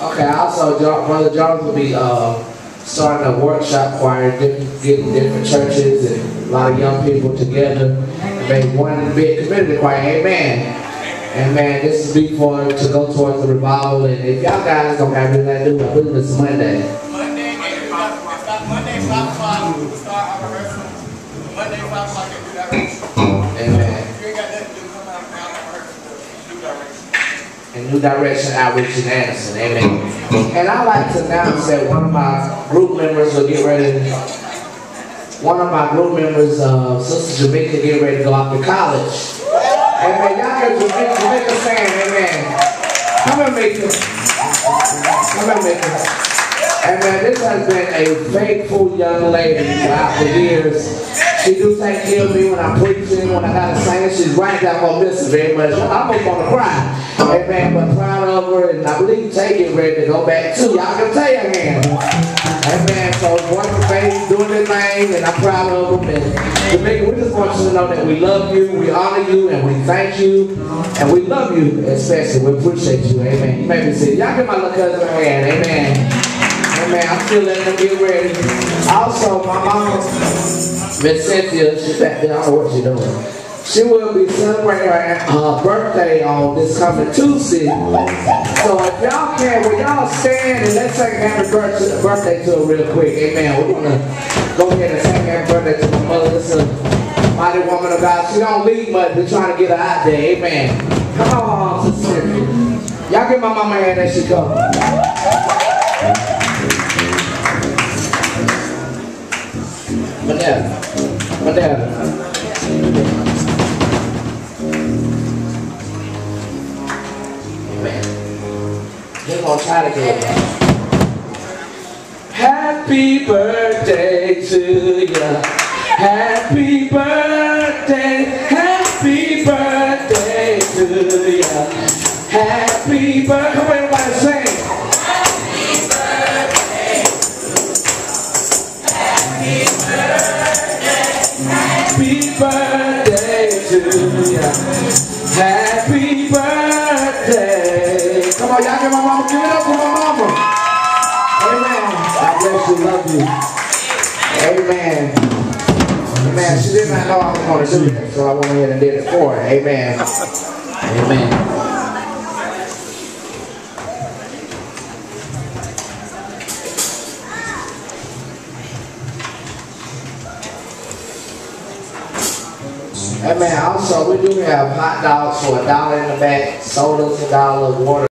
Okay, also, Brother Jones will be uh, starting a workshop choir, getting different churches and a lot of young people together make one big community choir. Amen. And man, this is before to go towards the revival. And if y'all guys don't have anything to do, I believe Monday. Monday, do that, it's not Monday, five o'clock, we start our rehearsal. Monday, five o'clock, they do that rehearsal. Amen. If you ain't got nothing to do, come out now, our rehearsal, do direction. and New Direction Outreach in Anderson. Amen. And I'd like to announce that one of my group members will get ready. One of my group members, uh, Sister Jamaica, get ready to go off to college. Amen. Y'all can Jamaica, Jamaica stand. Amen. Come and make it. Come and make it. Amen. This has been a faithful young lady throughout the years. She do take care me when I'm preaching, when I gotta sing. She's right down miss it very much. I'm almost gonna cry. Amen. But proud of her, and I believe get ready to go back too. Y'all can tell your hand. Amen. So wonderful baby doing their thing, and I'm proud of them. And Jamaica, we just want you to know that we love you, we honor you, and we thank you, and we love you especially. We appreciate you. Amen. You may be seated. Y'all give my little cousin a hand. Amen. Amen. I'm still letting them get ready. Also, my mom, Miss Cynthia, she's back there. I don't know what she's doing. She will be celebrating her birthday on this coming Tuesday. So if y'all can, will y'all stand and let's sing happy birthday, birthday to her real quick. Amen. We're gonna go ahead and sing happy birthday to my mother. This is a mighty woman of God. She don't leave much. We're trying to get her out there. Amen. Come on, Sister. Y'all give my mama a hand as she comes. Gonna try. Happy birthday to ya. Happy birthday. Happy birthday to ya. Happy birthday. Everybody sing. To ya. Happy birthday. Come on, y'all give my mama, give it up for my mama. Amen. God bless you, love you. Amen. Amen. She did not know I was going to do that, so I went ahead and did it for her. Amen. Amen. Amen. Also, we do have hot dogs for a dollar in the back, sodas a dollar, water.